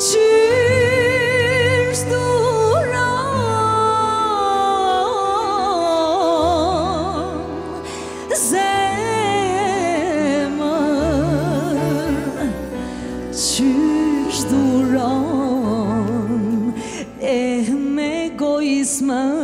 Qyshturam zemën Qyshturam e eh, me gojismën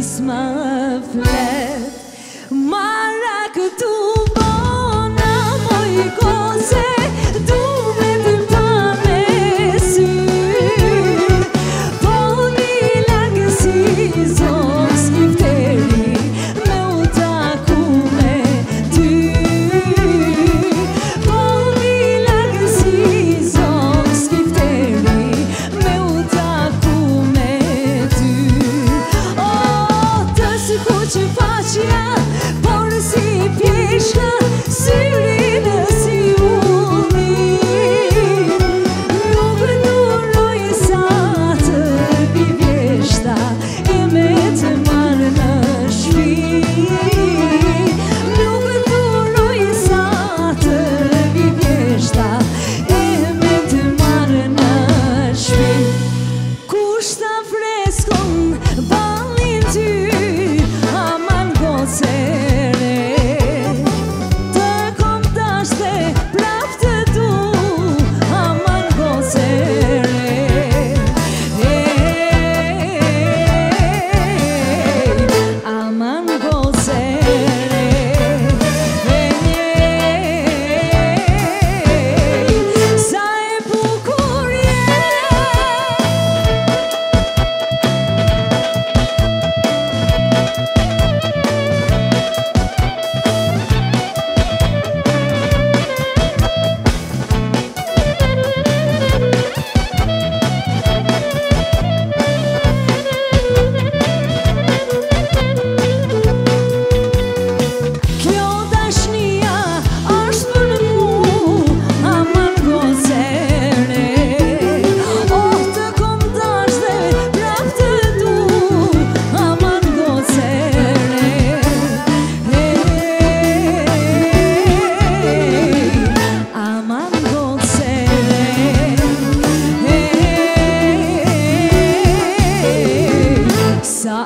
Smile.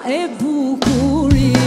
e bukurit